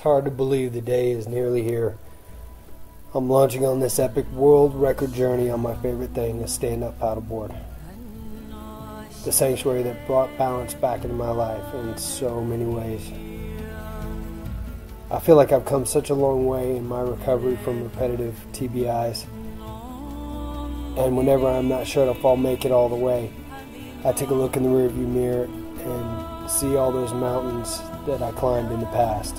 It's hard to believe the day is nearly here. I'm launching on this epic world record journey on my favorite thing, a stand up paddleboard. The sanctuary that brought balance back into my life in so many ways. I feel like I've come such a long way in my recovery from repetitive TBIs. And whenever I'm not sure if I'll make it all the way, I take a look in the rearview mirror and see all those mountains that I climbed in the past.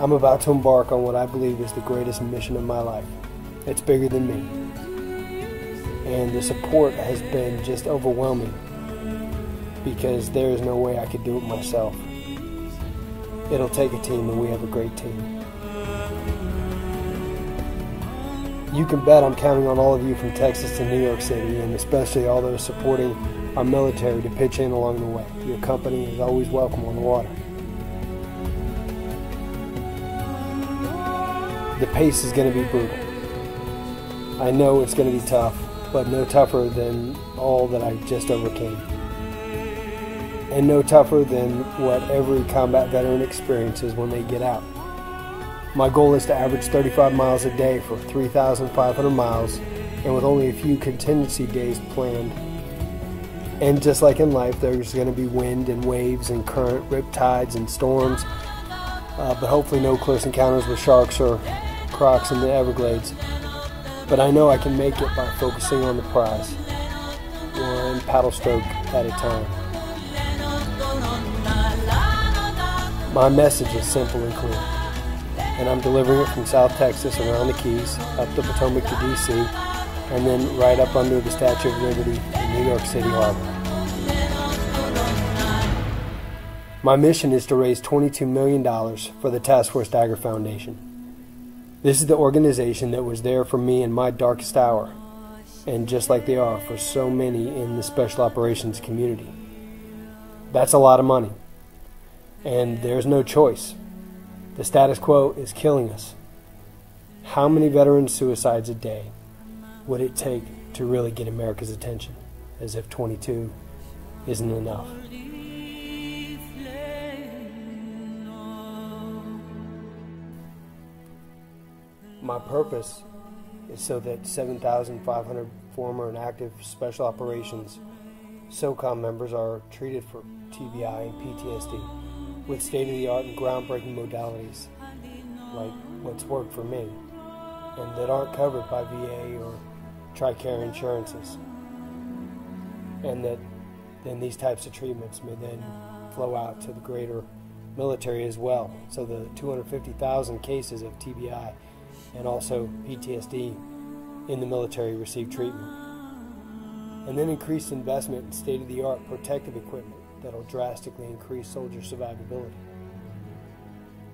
I'm about to embark on what I believe is the greatest mission of my life. It's bigger than me. And the support has been just overwhelming because there is no way I could do it myself. It'll take a team, and we have a great team. You can bet I'm counting on all of you from Texas to New York City, and especially all those supporting our military to pitch in along the way. Your company is always welcome on the water. The pace is going to be brutal. I know it's going to be tough, but no tougher than all that I just overcame. And no tougher than what every combat veteran experiences when they get out. My goal is to average 35 miles a day for 3,500 miles, and with only a few contingency days planned. And just like in life, there's going to be wind and waves and current, rip tides and storms, uh, but hopefully no close encounters with sharks or crocs in the Everglades. But I know I can make it by focusing on the prize, one paddle stroke at a time. My message is simple and clear, and I'm delivering it from South Texas around the Keys, up the Potomac to D.C., and then right up under the Statue of Liberty in New York City Harbor. My mission is to raise $22 million for the Task Force Dagger Foundation. This is the organization that was there for me in my darkest hour, and just like they are for so many in the special operations community. That's a lot of money, and there's no choice. The status quo is killing us. How many veteran suicides a day would it take to really get America's attention? As if 22 isn't enough. My purpose is so that 7,500 former and active special operations SOCOM members are treated for TBI and PTSD with state of the art and groundbreaking modalities like what's worked for me and that aren't covered by VA or TRICARE insurances. And that then these types of treatments may then flow out to the greater military as well. So the 250,000 cases of TBI and also PTSD in the military receive treatment. And then increased investment in state of the art protective equipment that will drastically increase soldier survivability.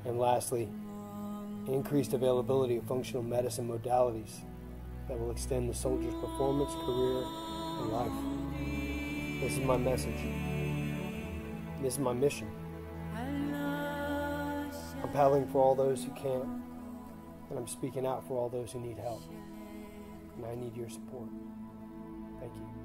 And lastly, increased availability of functional medicine modalities that will extend the soldier's performance, career, and life. This is my message. This is my mission. I'm paddling for all those who can't and I'm speaking out for all those who need help. And I need your support. Thank you.